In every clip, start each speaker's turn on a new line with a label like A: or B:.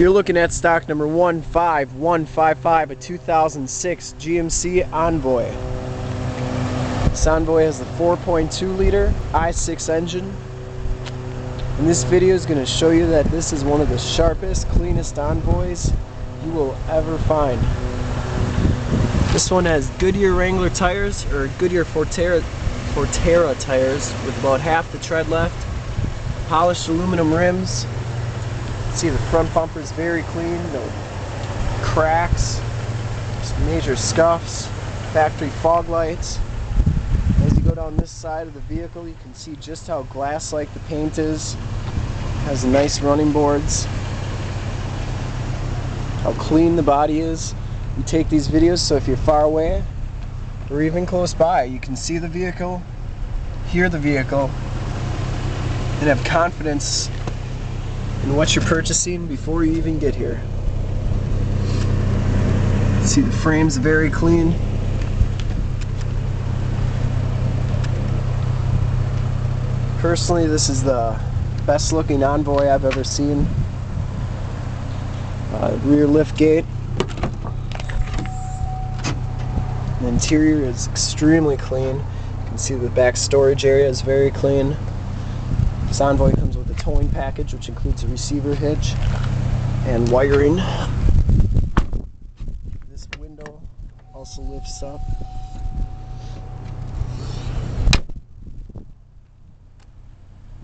A: You're looking at stock number 15155, a 2006 GMC Envoy. This Envoy has the 4.2 liter i6 engine. And this video is going to show you that this is one of the sharpest, cleanest Envoys you will ever find. This one has Goodyear Wrangler tires, or Goodyear Fortera, Fortera tires with about half the tread left, polished aluminum rims, See the front bumper is very clean, no cracks, major scuffs, factory fog lights. As you go down this side of the vehicle, you can see just how glass-like the paint is. Has nice running boards. How clean the body is. We take these videos so if you're far away or even close by, you can see the vehicle, hear the vehicle, and have confidence and what you're purchasing before you even get here. See the frame's very clean. Personally, this is the best looking Envoy I've ever seen. Uh, rear lift gate. The interior is extremely clean. You can see the back storage area is very clean. This Envoy comes towing package, which includes a receiver hitch and wiring. This window also lifts up.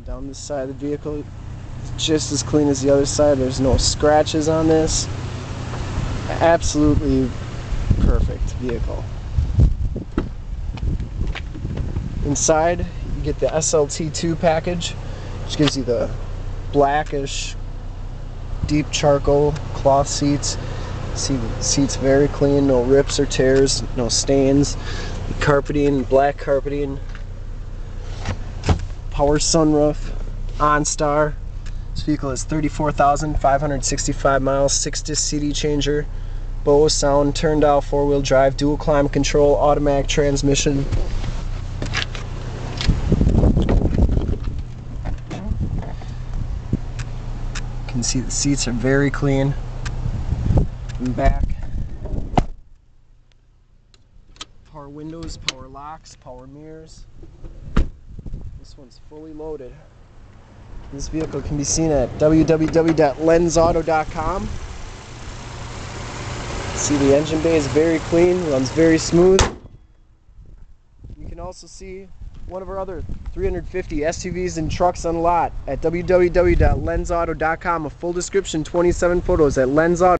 A: Down this side of the vehicle, just as clean as the other side. There's no scratches on this. Absolutely perfect vehicle. Inside, you get the SLE2 package which gives you the blackish, deep charcoal cloth seats. See the seats very clean, no rips or tears, no stains. The carpeting, black carpeting. Power sunroof, OnStar. This vehicle is 34,565 miles, 6-disc CD changer, Bose sound, turned out four-wheel drive, dual climate control, automatic transmission. Can see the seats are very clean and back. Power windows, power locks, power mirrors. This one's fully loaded. This vehicle can be seen at www.lenzauto.com. See the engine bay is very clean, runs very smooth. You can also see one of our other 350 SUVs and trucks on lot at www.lenzauto.com. A full description, 27 photos at lenzauto.